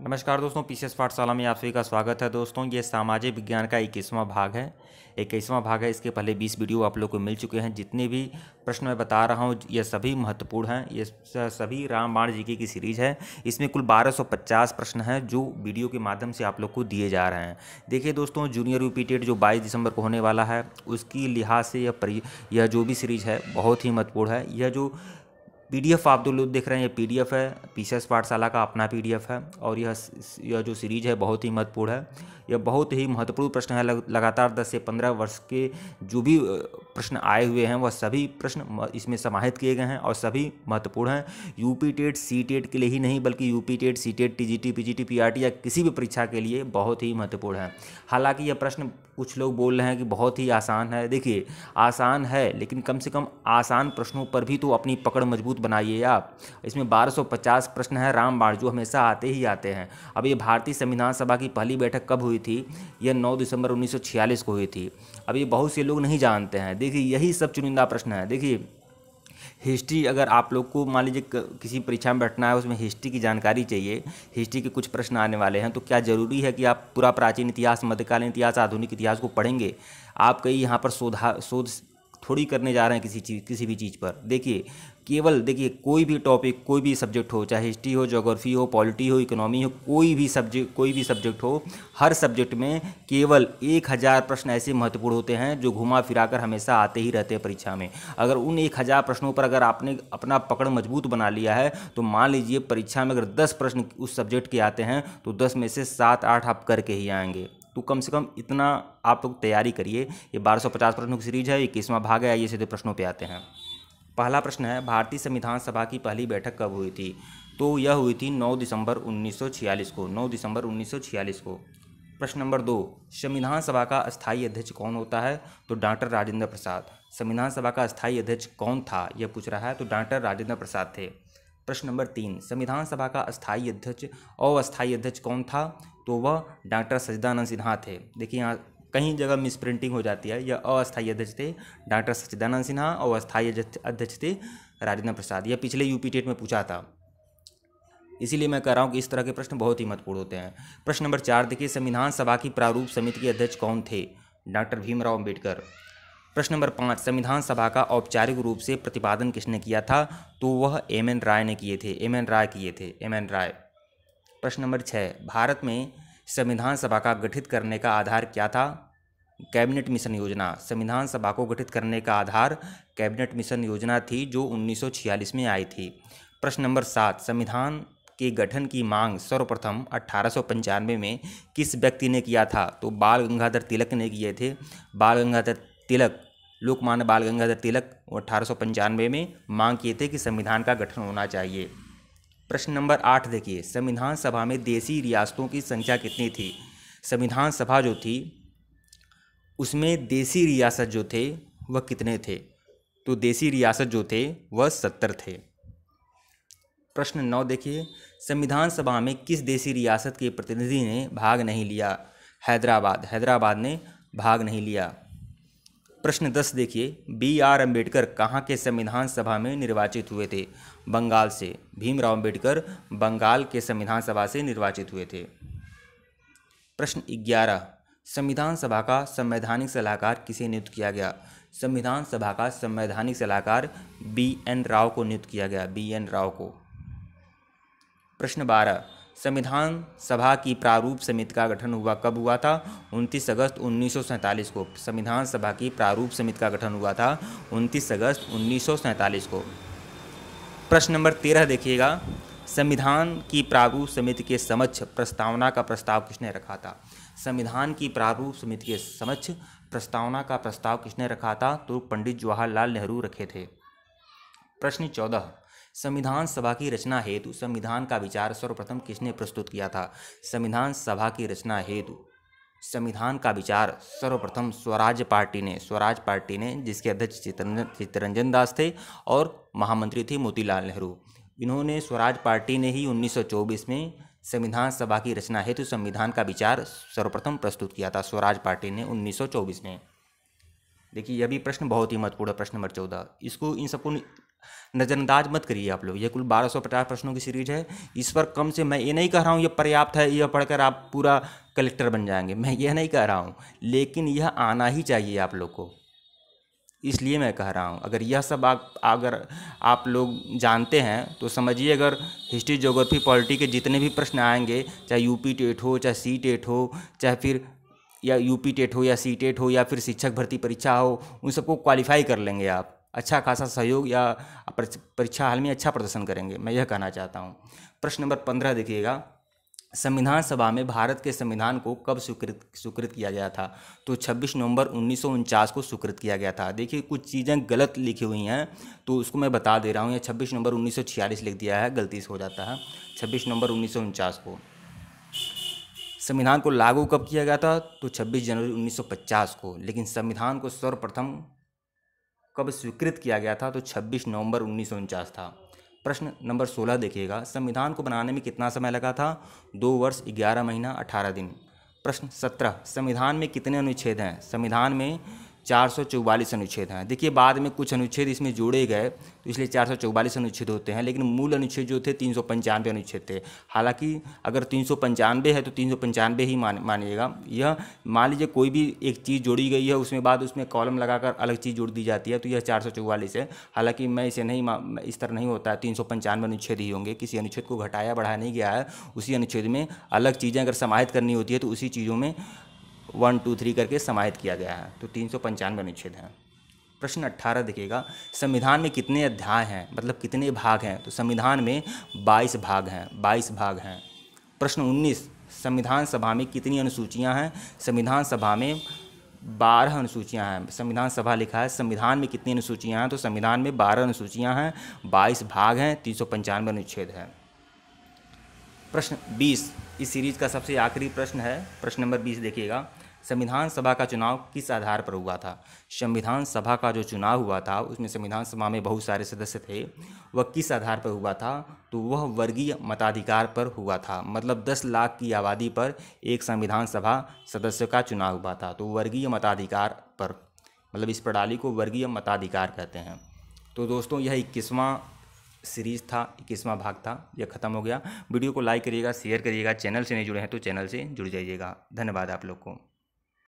नमस्कार दोस्तों पीसीएस पाठशाला में आप सभी का स्वागत है। दोस्तों, ये सामाजिक विज्ञान का इक्कीसवां भाग है। इक्कीसवां भाग है, इसके पहले बीस वीडियो आप लोग को मिल चुके हैं। जितने भी प्रश्न मैं बता रहा हूँ, ये सभी महत्वपूर्ण हैं। ये सभी रामबाण जी की सीरीज़ है। इसमें कुल 1250 प्रश्न हैं, जो वीडियो के माध्यम से आप लोग को दिए जा रहे हैं। देखिए दोस्तों, जूनियर यूपीटेड जो बाईस दिसंबर को होने वाला है, उसकी लिहाज से यह यह जो भी सीरीज़ है, बहुत ही महत्वपूर्ण है। यह जो पीडीएफ आप लोग देख रहे हैं, ये पीडीएफ है पीसीएस पाठशाला का अपना पीडीएफ है और यह यह जो सीरीज़ है बहुत ही महत्वपूर्ण है। यह बहुत ही महत्वपूर्ण प्रश्न है लगातार दस से पंद्रह वर्ष के जो भी प्रश्न आए हुए हैं, वह सभी प्रश्न इसमें समाहित किए गए हैं और सभी महत्वपूर्ण हैं। यूपी टेट सी टेट के लिए ही नहीं, बल्कि UP TET C TET T G T P G T P R T या किसी भी परीक्षा के लिए बहुत ही महत्वपूर्ण है। हालाँकि यह प्रश्न कुछ लोग बोल रहे हैं कि बहुत ही आसान है। देखिए, आसान है, लेकिन कम से कम आसान प्रश्नों पर भी तो अपनी पकड़ मज़बूत बनाइए आप। इसमें 1250 प्रश्न हैं रामबाण जो हमेशा आते ही आते हैं। अब ये भारतीय संविधान सभा की पहली बैठक कब हुई थी? यह 9 दिसंबर 1946 को हुई थी। अब ये बहुत से लोग नहीं जानते हैं। देखिए, यही सब चुनिंदा प्रश्न है। देखिए हिस्ट्री अगर आप लोग को, मान लीजिए किसी परीक्षा में बैठना है, उसमें हिस्ट्री की जानकारी चाहिए, हिस्ट्री के कुछ प्रश्न आने वाले हैं तो क्या ज़रूरी है कि आप पूरा प्राचीन इतिहास, मध्यकालीन इतिहास, आधुनिक इतिहास को पढ़ेंगे? आप कई यहाँ पर शोधा, शोध थोड़ी करने जा रहे हैं किसी चीज़, किसी भी चीज़ पर। देखिए, केवल, देखिए, कोई भी टॉपिक कोई भी सब्जेक्ट हो, चाहे हिस्ट्री हो जोग्राफी हो पॉलिटी हो इकोनॉमी हो, कोई भी सब्जेक्ट कोई भी सब्जेक्ट हो, हर सब्जेक्ट में केवल एक हज़ार प्रश्न ऐसे महत्वपूर्ण होते हैं जो घुमा फिराकर हमेशा आते ही रहते हैं परीक्षा में। अगर उन एक हज़ार प्रश्नों पर अगर आपने अपना पकड़ मज़बूत बना लिया है तो मान लीजिए परीक्षा में अगर दस प्रश्न उस सब्जेक्ट के आते हैं तो दस में से सात, आठ आप करके ही आएँगे। तो कम से कम इतना आप लोग तैयारी करिए। ये बारह सौ पचास प्रश्नों की सीरीज़ है, इक्कीसवां भाग है ये सीधे प्रश्नों पे आते हैं। पहला प्रश्न है, भारतीय संविधान सभा की पहली बैठक कब हुई थी? तो यह हुई थी 9 दिसंबर 1946 को 9 दिसंबर 1946 को। प्रश्न नंबर दो, संविधान सभा का स्थायी अध्यक्ष कौन होता है? तो डॉक्टर राजेंद्र प्रसाद। संविधान सभा का स्थायी अध्यक्ष कौन था? यह पूछ रहा है तो डॉक्टर राजेंद्र प्रसाद थे। प्रश्न नंबर तीन, संविधान सभा का अस्थायी अध्यक्ष अस्थायी अध्यक्ष कौन था? तो वह डॉक्टर सचिदानंद सिन्हा थे। देखिए यहाँ कहीं जगह मिस प्रिंटिंग हो जाती है। यह अस्थायी अध्यक्ष थे डॉक्टर सचिदानंद सिन्हा और अस्थायी अध्यक्ष थे राजेंद्र प्रसाद। यह पिछले यूपी टेट में पूछा था। इसीलिए मैं कह रहा हूँ कि इस तरह के प्रश्न बहुत ही महत्वपूर्ण होते हैं। प्रश्न नंबर चार, देखिए, संविधान सभा की प्रारूप समिति के अध्यक्ष कौन थे? डॉक्टर भीमराव अंबेडकर प्रश्न नंबर पाँच, संविधान सभा का औपचारिक रूप से प्रतिपादन किसने किया था? तो वह एम एन राय ने किए थे। एम एन राय किए थे। M N Roy. प्रश्न नंबर छः, भारत में संविधान सभा का गठित करने का आधार क्या था? कैबिनेट मिशन योजना। संविधान सभा को गठित करने का आधार कैबिनेट मिशन योजना थी, जो 1946 में आई थी। प्रश्न नंबर सात, संविधान के गठन की मांग सर्वप्रथम अट्ठारह में किस व्यक्ति ने किया था? तो बाल गंगाधर तिलक ने किए थे। बाल गंगाधर तिलक, लोकमान्य बाल गंगाधर तिलक अठारह सौ पंचानवे में मांग किए थे कि संविधान का गठन होना चाहिए। प्रश्न नंबर आठ देखिए, संविधान सभा में देसी रियासतों की संख्या कितनी थी? संविधान सभा जो थी, उसमें देसी रियासत जो थे, वह कितने थे? तो देसी रियासत जो थे, वह सत्तर थे। प्रश्न नौ देखिए, संविधान सभा में किस देसी रियासत के प्रतिनिधि ने भाग नहीं लिया? हैदराबाद हैदराबाद ने भाग नहीं लिया। प्रश्न दस देखिए। बी आर अंबेडकर कहाँ के संविधान सभा में निर्वाचित हुए थे? बंगाल से। भीमराव अंबेडकर बंगाल के संविधान सभा से निर्वाचित हुए थे। प्रश्न ग्यारह। संविधान सभा का संवैधानिक सलाहकार किसे नियुक्त किया गया? संविधान सभा का संवैधानिक सलाहकार बी एन राव को नियुक्त किया गया। बी एन राव को। प्रश्न बारह। संविधान सभा की प्रारूप समिति का गठन हुआ, कब हुआ था? 29 अगस्त उन्नीस सौ सैंतालीस को। संविधान सभा की प्रारूप समिति का गठन हुआ था 29 अगस्त उन्नीस सौ सैंतालीस को। प्रश्न नंबर तेरह देखिएगा। संविधान की प्रारूप समिति के समक्ष प्रस्तावना का प्रस्ताव किसने रखा था? संविधान की प्रारूप समिति के समक्ष प्रस्तावना का प्रस्ताव किसने रखा था? तो पंडित जवाहरलाल नेहरू रखे थे। प्रश्न चौदह। संविधान सभा की रचना हेतु संविधान का विचार सर्वप्रथम किसने प्रस्तुत किया था? संविधान सभा की रचना हेतु संविधान का विचार सर्वप्रथम स्वराज पार्टी ने, स्वराज पार्टी ने, जिसके अध्यक्ष चित्तरंजन दास थे और महामंत्री थे मोतीलाल नेहरू। इन्होंने स्वराज पार्टी ने ही 1924 में संविधान सभा की रचना हेतु संविधान का विचार सर्वप्रथम प्रस्तुत किया था, स्वराज पार्टी ने 1924 में। देखिए, यह भी प्रश्न बहुत ही महत्वपूर्ण प्रश्न नंबर चौदह। इसको इन सबको नज़रअंदाज मत करिए आप लोग। ये कुल बारह सौ पचास प्रश्नों की सीरीज़ है। इस पर कम से मैं ये नहीं कह रहा हूँ, ये पर्याप्त है यह पढ़कर आप पूरा कलेक्टर बन जाएँगे। मैं ये नहीं कह रहा हूँ, लेकिन यह आना ही चाहिए आप लोग को। इसलिए मैं कह रहा हूँ, अगर यह सब आप, अगर आप लोग जानते हैं तो समझिए अगर हिस्ट्री जोग्राफी पॉलिटी के जितने भी प्रश्न आएँगे, चाहे यूपी टेट हो, चाहे सी टेट हो, चाहे फिर या यूपी टेट हो, या सी टेट हो, या फिर शिक्षक भर्ती परीक्षा हो, उन सबको क्वालिफाई कर लेंगे आप। अच्छा खासा सहयोग या परीक्षा हाल में अच्छा प्रदर्शन करेंगे। मैं यह कहना चाहता हूँ। प्रश्न नंबर पंद्रह देखिएगा। संविधान सभा में भारत के संविधान को कब स्वीकृत स्वीकृत किया गया था? तो 26 नवंबर उन्नीस सौ उनचास को स्वीकृत किया गया था। देखिए, कुछ चीज़ें गलत लिखी हुई हैं तो उसको मैं बता दे रहा हूँ। ये 26 नवंबर उन्नीस सौ छियालीस लिख दिया है, गलती से हो जाता है। 26 नवंबर उन्नीस सौ उनचास को। संविधान को लागू कब किया गया था? तो 26 जनवरी 1950 को। लेकिन संविधान को सर्वप्रथम कब स्वीकृत किया गया था? तो 26 नवंबर उन्नीस सौ उनचास था। प्रश्न नंबर 16 देखिएगा। संविधान को बनाने में कितना समय लगा था? दो वर्ष, ग्यारह महीना, अठारह दिन। प्रश्न सत्रह, संविधान में कितने अनुच्छेद हैं? संविधान में चार सौ चौवालीस अनुच्छेद हैं। देखिए, बाद में कुछ अनुच्छेद इसमें जोड़े गए तो इसलिए चार सौ चौवालीस अनुच्छेद होते हैं, लेकिन मूल अनुच्छेद जो थे, तीन सौ पंचानवे अनुच्छेद थे। हालाँकि अगर तीन सौ पंचानवे है तो तीन सौ पंचानवे ही मान, मानिएगा। यह, मान लीजिए कोई भी एक चीज़ जोड़ी गई है, उसमें बाद उसमें कॉलम लगाकर अलग चीज़ जोड़ दी जाती है तो यह चार सौ चौवालीस है। हालाँकि मैं इसे नहीं इस तरह नहीं होता है तीन सौ पंचानवे अनुच्छेद ही होंगे। किसी अनुच्छेद को घटाया, बढ़ाया नहीं गया है, उसी अनुच्छेद में अलग चीज़ें अगर समाहित करनी होती है तो उसी चीज़ों में वन, टू, थ्री करके समाहित किया गया है। तो तीन सौ पंचानवे अनुच्छेद हैं। प्रश्न अट्ठारह देखिएगा संविधान में कितने अध्याय हैं? मतलब कितने भाग हैं? तो संविधान में बाईस भाग हैं, बाईस भाग हैं। प्रश्न उन्नीस, संविधान सभा में कितनी अनुसूचियाँ हैं? संविधान सभा में बारह अनुसूचियाँ हैं। संविधान सभा लिखा है, संविधान में कितनी अनुसूचियाँ हैं? तो संविधान में बारह अनुसूचियाँ हैं, बाईस भाग हैं, तीन सौ पंचानवे अनुच्छेद हैं। प्रश्न बीस, इस सीरीज़ का सबसे आखिरी प्रश्न है। प्रश्न नंबर बीस देखिएगा। संविधान सभा का चुनाव किस आधार पर हुआ था? संविधान सभा का जो चुनाव हुआ था, उसमें संविधान सभा में बहुत सारे सदस्य थे। वह किस आधार पर हुआ था? तो वह वर्गीय मताधिकार पर हुआ था। मतलब 10 लाख की आबादी पर एक संविधान सभा सदस्य का चुनाव हुआ था। तो वर्गीय मताधिकार पर मतलब इस प्रणाली को वर्गीय मताधिकार कहते हैं। तो दोस्तों, यह इक्कीसवां सीरीज़ था, इक्कीसवां भाग था, यह ख़त्म हो गया। वीडियो को लाइक करिएगा, शेयर करिएगा, चैनल से नहीं जुड़े हैं तो चैनल से जुड़ जाइएगा। धन्यवाद आप लोग को।